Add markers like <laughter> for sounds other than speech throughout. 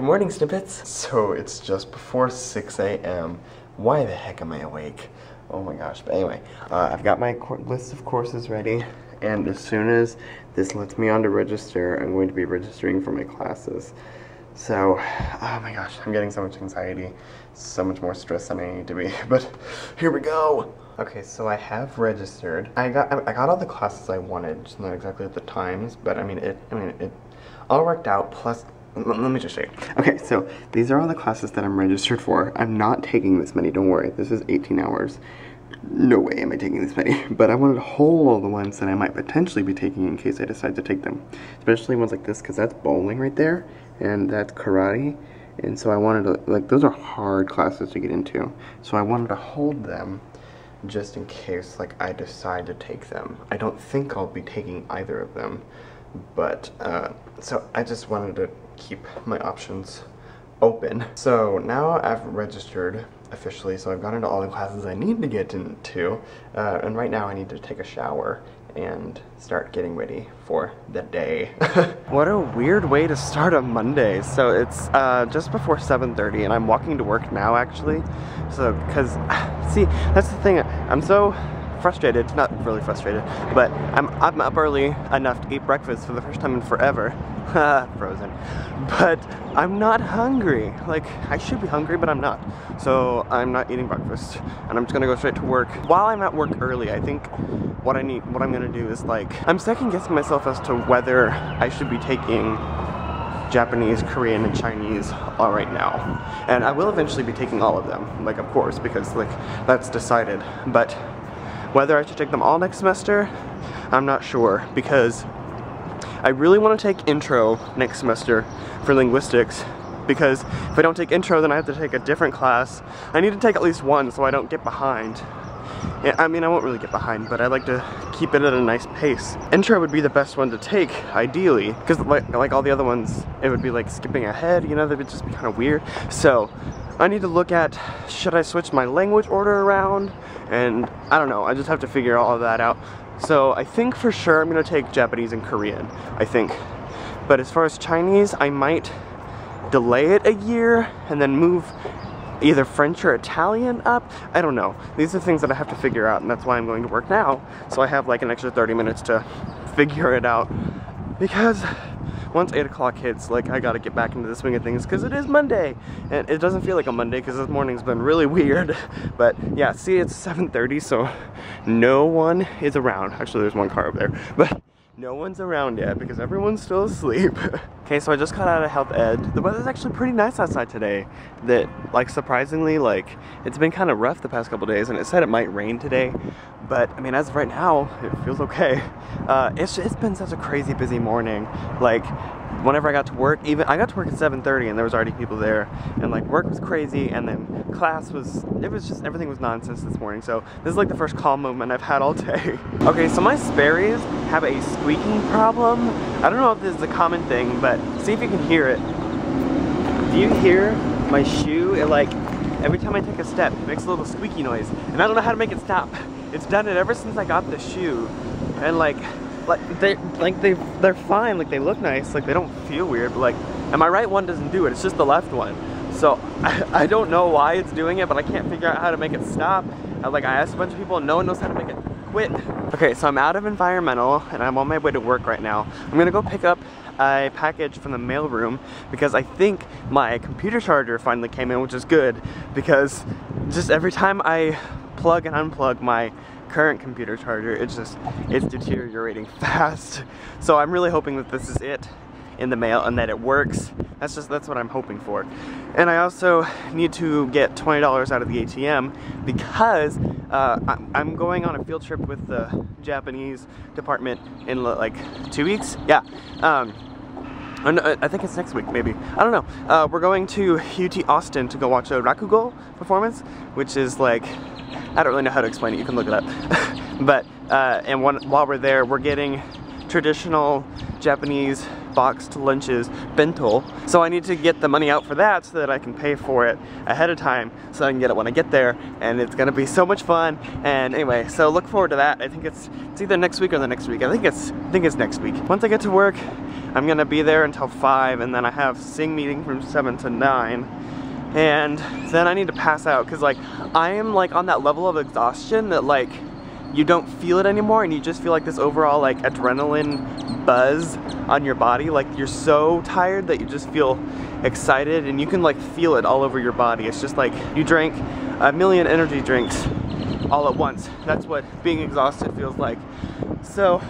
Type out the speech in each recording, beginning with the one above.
Good morning, Snippets. So it's just before 6 a.m. Why the heck am I awake? Oh my gosh. But anyway, uh, I've got my list of courses ready, and as soon as this lets me on to register, I'm going to be registering for my classes. So, oh my gosh, I'm getting so much anxiety, so much more stress than I need to be. <laughs> But here we go. Okay, so I have registered. I got I got all the classes I wanted, just not exactly at the times, but I mean it. I mean it all worked out. Plus, let me just show you. Okay, so these are all the classes that I'm registered for. I'm not taking this many, don't worry. This is 18 hours. No way am I taking this many. <laughs> But I wanted to hold all the ones that I might potentially be taking in case I decide to take them. Especially ones like this, because that's bowling right there, and that's karate. And so I wanted to, like, those are hard classes to get into. So I wanted to hold them just in case, like, I decide to take them. I don't think I'll be taking either of them. But, uh, so I just wanted to keep my options open. So now I've registered officially, so I've got into all the classes I need to get into, uh, and right now I need to take a shower and start getting ready for the day. <laughs> what a weird way to start a Monday. So it's uh, just before 7.30 and I'm walking to work now actually. So, cause, <sighs> see, that's the thing, I'm so frustrated, not really frustrated, but I'm, I'm up early enough to eat breakfast for the first time in forever. <laughs> Frozen. But I'm not hungry. Like, I should be hungry, but I'm not. So I'm not eating breakfast, and I'm just gonna go straight to work. While I'm at work early, I think what I need, what I'm gonna do is like, I'm second guessing myself as to whether I should be taking Japanese, Korean, and Chinese all right now. And I will eventually be taking all of them, like of course, because like that's decided. But whether I should take them all next semester, I'm not sure because I really want to take intro next semester for linguistics because if I don't take intro then I have to take a different class. I need to take at least one so I don't get behind. I mean, I won't really get behind, but I like to keep it at a nice pace. Intro would be the best one to take, ideally, because like, like all the other ones, it would be like skipping ahead, you know, that would just be kind of weird. So, I need to look at, should I switch my language order around? And I don't know, I just have to figure all of that out. So I think for sure I'm gonna take Japanese and Korean, I think. But as far as Chinese, I might delay it a year and then move either French or Italian up. I don't know. These are things that I have to figure out and that's why I'm going to work now. So I have like an extra 30 minutes to figure it out because once 8 o'clock hits, like, I gotta get back into the swing of things because it is Monday. And it doesn't feel like a Monday because this morning's been really <laughs> weird. But yeah, see, it's 7.30, so no one is around. Actually, there's one car over there. <laughs> But no one's around yet because everyone's still asleep. <laughs> okay, so I just got out of health ed. The weather's actually pretty nice outside today. That, like, surprisingly, like, it's been kind of rough the past couple days and it said it might rain today. But, I mean, as of right now, it feels okay. <laughs> Uh, it's, it's been such a crazy busy morning. Like, whenever I got to work, even I got to work at 7:30 and there was already people there, and like work was crazy, and then class was it was just everything was nonsense this morning. So this is like the first calm moment I've had all <laughs> day. okay, so my Sperry's have a squeaking problem. I don't know if this is a common thing, but see if you can hear it. Do you hear my shoe? It like every time I take a step, it makes a little squeaky noise, and I don't know how to make it stop. <laughs> It's done it ever since I got the shoe, and like like they like they they're fine. Like they look nice. Like they don't feel weird. But like and my right one doesn't do it. It's just the left one. So <laughs> I, I don't know why it's doing it but I can't figure out how to make it stop. I, like I asked a bunch of people. And no one knows how to make it quit okay so I'm out of environmental and I'm on my way to work right now I'm gonna go pick up a package from the mailroom because I think my computer charger finally came in which is good because just every time I plug and unplug my current computer charger, it's just, it's deteriorating <laughs> fast. So I'm really hoping that this is it in the mail and that it works. That's just, that's what I'm hoping for. And I also need to get $20 out of the ATM because uh, I'm going on a field trip with the Japanese department in like two weeks. Yeah. Um, I think it's next week, maybe. I don't know. Uh, we're going to UT Austin to go watch a Rakugo performance, which is like I don't really know how to explain it, you can look it up. <laughs> but, uh, and one, while we're there, we're getting traditional Japanese boxed lunches bento. So I need to get the money out for that so that I can pay for it ahead of time so I can get it when I get there and it's gonna be so much fun. And anyway, so look forward to that. I think it's it's either next week or the next week. I think it's I think it's next week. Once I get to work, I'm gonna be there until five and then I have sing meeting from seven to nine and then I need to pass out because like I am like on that level of exhaustion that like you don't feel it anymore and you just feel like this overall like adrenaline buzz on your body like you're so tired that you just feel excited and you can like feel it all over your body. It's just like you drank a million energy drinks all at once. That's what being exhausted feels like. So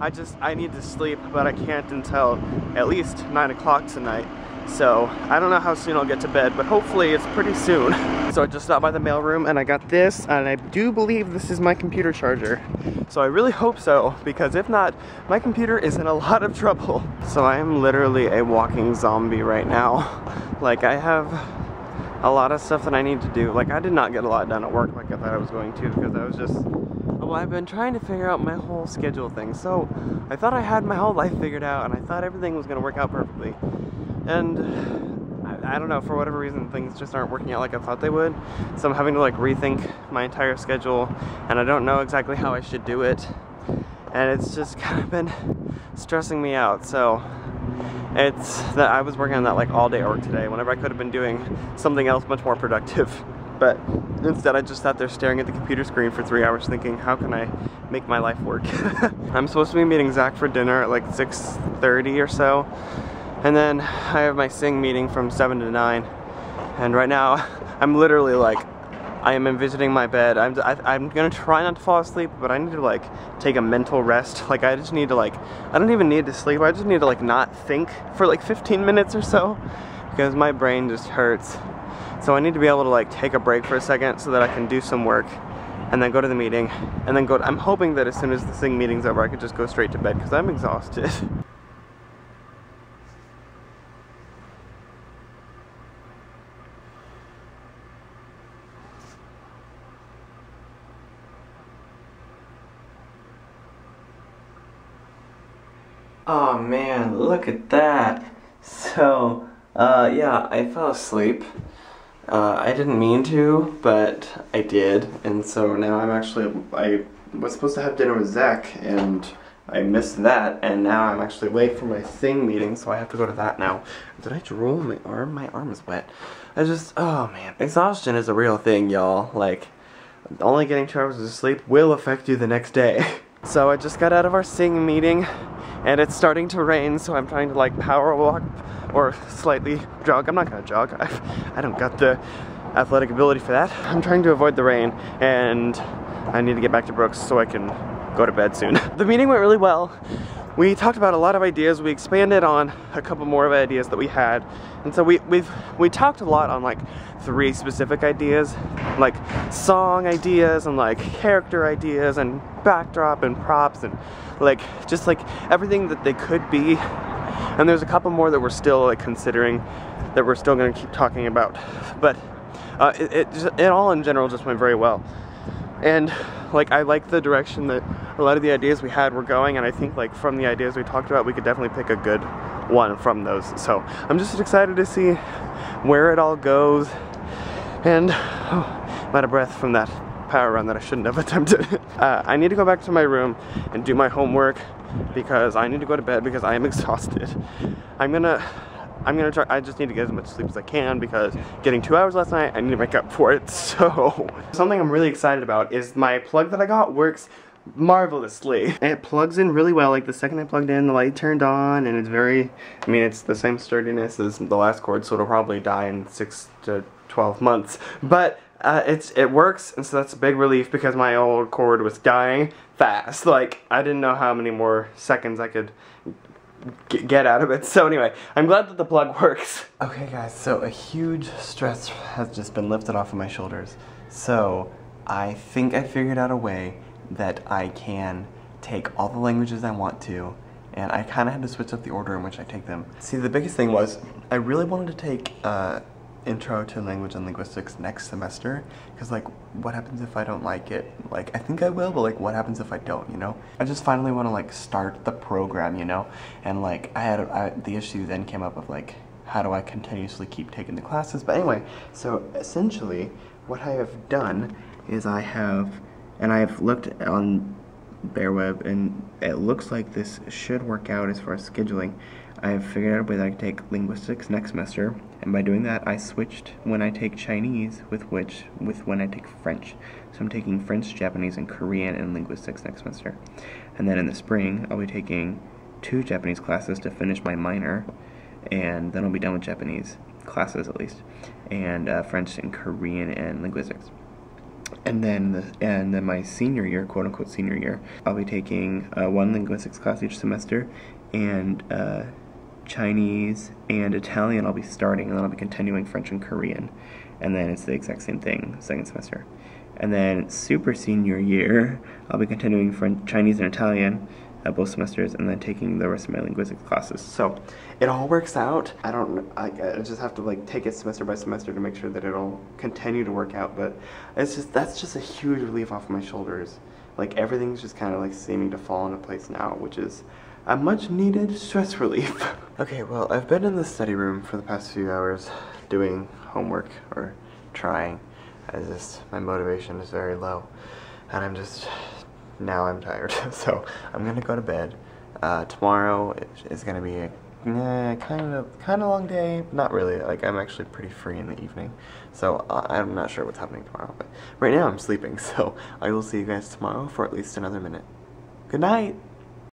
I just I need to sleep but I can't until at least nine o'clock tonight so I don't know how soon I'll get to bed, but hopefully it's pretty soon. <laughs> So I just stopped by the mailroom and I got this, and I do believe this is my computer charger. So I really hope so, because if not, my computer is in a <laughs> lot of trouble. So I am literally a walking zombie right now. <laughs> Like I have a lot of stuff that I need to do. Like I did not get a lot done at work like I thought I was going to, because I was just well, I've been trying to figure out my whole schedule thing. So I thought I had my whole life figured out and I thought everything was gonna work out perfectly. And I, I, don't know, for whatever reason, things just aren't working out like I thought they would. So I'm having to like rethink my entire schedule, and I don't know exactly how I should do it. And it's just <laughs> kind of been stressing me out. So it's that I was working on that like all day work today, whenever I could have been doing something else much more productive. <laughs> But instead I just sat there staring at the computer screen for three hours thinking, how can I make my life work? <laughs> I'm supposed to be meeting Zach for dinner at like 6.30 or so. And then I have my sing meeting from 7 to 9. And right now, <laughs> I'm literally like, I am envisioning my bed. I'm, I, am i am gonna try not to fall asleep, but I need to like take a mental rest. <laughs> Like I just need to like, I don't even need to sleep. I just need to like not think for like 15 minutes or so because my brain just hurts. So I need to be able to like take a break for a second so that I can do some work and then go to the meeting and then go, to, I'm hoping that as soon as the sing meeting's over, I could just go straight to bed because I'm exhausted. <laughs> Oh man, look at that. So, uh, yeah, I fell asleep. Uh, I didn't mean to, but I did, and so now I'm actually, I was supposed to have dinner with Zach, and I missed that, and now I'm actually late for my sing meeting, so I have to go to that now. Did I drool my arm? My arm is wet. I just, oh man, exhaustion is a real thing, y'all. Like, only getting two hours of sleep will affect you the next day. <laughs> so I just got out of our sing meeting, and it's starting to rain so I'm trying to like power walk or slightly jog. I'm not gonna jog. I've, I don't got the athletic ability for that. I'm trying to avoid the rain and I need to get back to Brooks so I can go to bed soon. <laughs> the meeting went really well. We talked about a lot of ideas. We expanded on a couple more of ideas that we had. And so we, we've, we talked a lot on like three specific ideas, like song ideas and like character ideas and backdrop and props and like just like everything that they could be and there's a couple more that we're still like considering that we're still going to keep talking about but uh, it, it, it all in general just went very well and like I like the direction that a lot of the ideas we had were going and I think like from the ideas we talked about we could definitely pick a good one from those so I'm just excited to see where it all goes and oh, I'm out of breath from that power run that I shouldn't have <laughs> attempted. <laughs> uh, I need to go back to my room and do my homework because I need to go to bed because I am <laughs> exhausted. I'm gonna I'm gonna try, I just need to get as much sleep as I can because getting two hours last night, I need to make up for it, so. Something I'm really excited about is my plug that I got works marvelously. It plugs in really well, like the second I plugged in, the light turned on, and it's very, I mean, it's the same sturdiness as the last cord, so it'll probably die in six to 12 months. But uh, it's it works, and so that's a big relief because my old cord was dying fast. Like, I didn't know how many more seconds I could get out of it. So anyway, I'm glad that the plug <laughs> works. Okay guys, so a huge stress has just been lifted off of my shoulders. So I think I figured out a way that I can take all the languages I want to and I kind of had to switch up the order in which I take them. See, the biggest thing was I really wanted to take uh, intro to language and linguistics next semester because like what happens if i don't like it? Like i think i will but like what happens if i don't you know? I just finally want to like start the program you know? And like i had I, the issue then came up of like how do i continuously keep taking the classes? But anyway so essentially what i have done is i have and i've looked on BearWeb and it looks like this should work out as far as scheduling I've figured out a way that I can take linguistics next semester, and by doing that, I switched when I take Chinese with which with when I take French. So I'm taking French, Japanese, and Korean and linguistics next semester, and then in the spring I'll be taking two Japanese classes to finish my minor, and then I'll be done with Japanese classes at least, and uh, French and Korean and linguistics. And then, the, and then my senior year, quote unquote senior year, I'll be taking uh, one linguistics class each semester, and uh, Chinese, and Italian I'll be starting, and then I'll be continuing French and Korean. And then it's the exact same thing, second semester. And then super senior year, I'll be continuing French, Chinese and Italian uh, both semesters, and then taking the rest of my linguistics classes. So it all works out. I don't. I, I just have to like take it semester by semester to make sure that it'll continue to work out. But it's just that's just a huge relief off my shoulders. Like everything's just kind of like seeming to fall into place now, which is a much needed stress relief. <laughs> okay, well, I've been in the study room for the past few hours doing homework or trying. I just, my motivation is very low. And I'm just, now I'm tired. <laughs> so I'm gonna go to bed. Uh, tomorrow is gonna be a yeah, kind of kind of long day. Not really. Like I'm actually pretty free in the evening, so uh, I'm not sure what's happening tomorrow. But right now I'm sleeping, <laughs> so I will see you guys tomorrow for at least another minute. Good night.